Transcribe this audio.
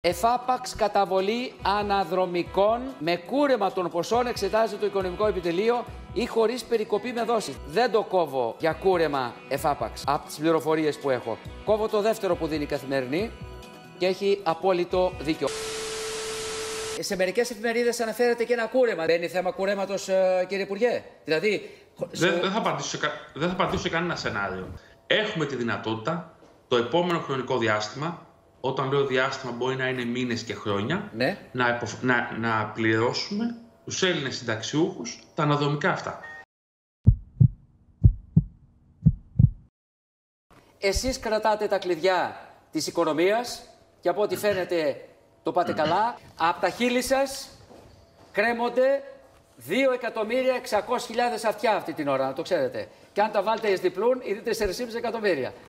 Εφάπαξ καταβολή αναδρομικών με κούρεμα των ποσών εξετάζει το Οικονομικό Επιτελείο ή χωρίς περικοπή με δόσεις. Δεν το κόβω για κούρεμα εφάπαξ από τις πληροφορίες που έχω. Κόβω το δεύτερο που δίνει η καθημερινή και έχει απόλυτο δίκιο. Σε μερικές εφημερίδες αναφέρεται και ένα κούρεμα. Μπαίνει θέμα κουρέματο, κύριε Υπουργέ. Δηλαδή. Δεν, δεν, θα απαντήσω σε, κα- δεν θα απαντήσω σε κανένα σενάριο. Έχουμε τη δυνατότητα το επόμενο χρονικό διάστημα, όταν λέω διάστημα μπορεί να είναι μήνες και χρόνια, Ναι. να, υποφ- να, να πληρώσουμε τους Έλληνες συνταξιούχους τα αναδρομικά αυτά. Εσείς κρατάτε τα κλειδιά της οικονομίας και από ό,τι φαίνεται το πάτε καλά. Από τα χείλη σας κρέμονται 2.600.000 αυτιά αυτή την ώρα, να το ξέρετε. Και αν τα βάλετε εις διπλούν, είναι 4,5 εκατομμύρια.